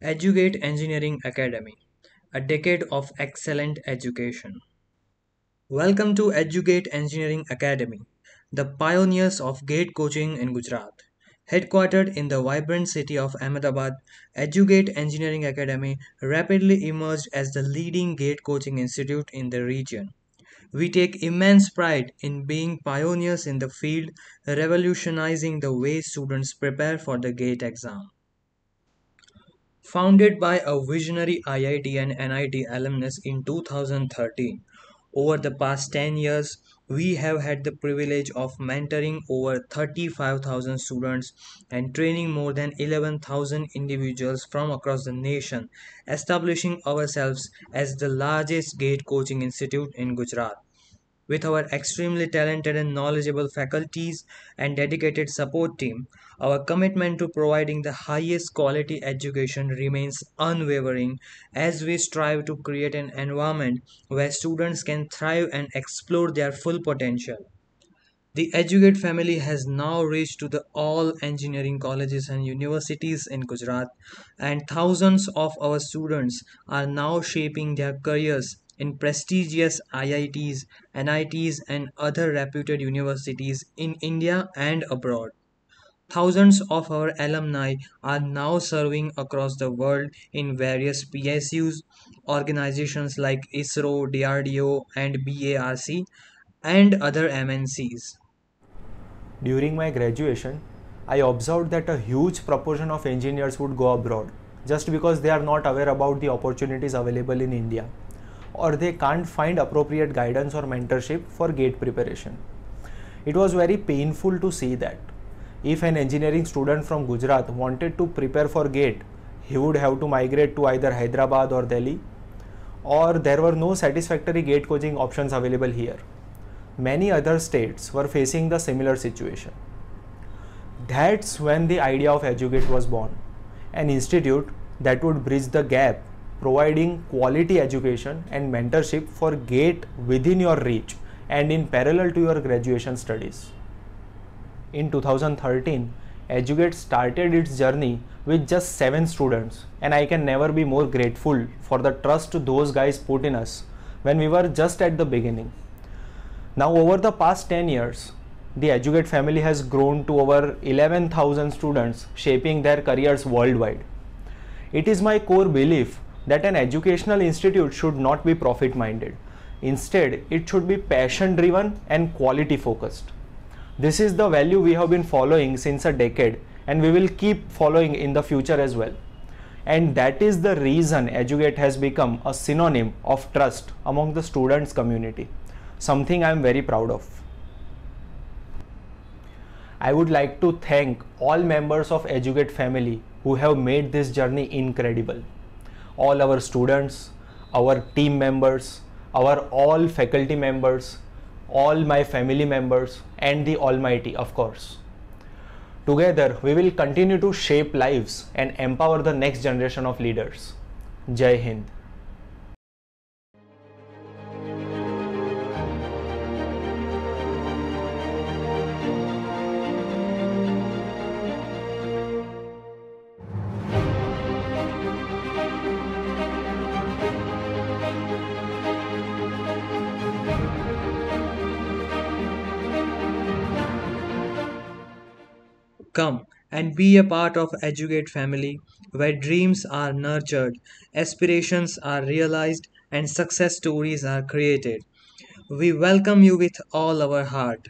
Edugate Engineering Academy, a decade of excellent education. Welcome to Edugate Engineering Academy, the pioneers of gate coaching in Gujarat. Headquartered in the vibrant city of Ahmedabad, Edugate Engineering Academy rapidly emerged as the leading gate coaching institute in the region. We take immense pride in being pioneers in the field, revolutionizing the way students prepare for the GATE exam. Founded by a visionary IIT and NIT alumnus in 2013, over the past 10 years, we have had the privilege of mentoring over 35,000 students and training more than 11,000 individuals from across the nation, establishing ourselves as the largest GATE coaching institute in Gujarat. With our extremely talented and knowledgeable faculties and dedicated support team, our commitment to providing the highest quality education remains unwavering as we strive to create an environment where students can thrive and explore their full potential. The Edugate family has now reached to the all engineering colleges and universities in Gujarat and thousands of our students are now shaping their careers in prestigious IITs, NITs, and other reputed universities in India and abroad. Thousands of our alumni are now serving across the world in various PSUs, organizations like ISRO, DRDO, and BARC, and other MNCs. During my graduation, I observed that a huge proportion of engineers would go abroad just because they are not aware about the opportunities available in India or they can't find appropriate guidance or mentorship for gate preparation. It was very painful to see that. If an engineering student from Gujarat wanted to prepare for gate, he would have to migrate to either Hyderabad or Delhi, or there were no satisfactory gate coaching options available here. Many other states were facing the similar situation. That's when the idea of Edugate was born, an institute that would bridge the gap providing quality education and mentorship for GATE within your reach and in parallel to your graduation studies. In 2013, Edugate started its journey with just 7 students and I can never be more grateful for the trust those guys put in us when we were just at the beginning. Now over the past 10 years, the Edugate family has grown to over 11,000 students shaping their careers worldwide. It is my core belief that an educational institute should not be profit minded. Instead, it should be passion driven and quality focused. This is the value we have been following since a decade and we will keep following in the future as well. And that is the reason Edugate has become a synonym of trust among the students community, something I am very proud of. I would like to thank all members of Edugate family who have made this journey incredible all our students, our team members, our all faculty members, all my family members, and the Almighty, of course. Together, we will continue to shape lives and empower the next generation of leaders. Jai Hind. Come and be a part of Edugate family where dreams are nurtured, aspirations are realized and success stories are created. We welcome you with all our heart.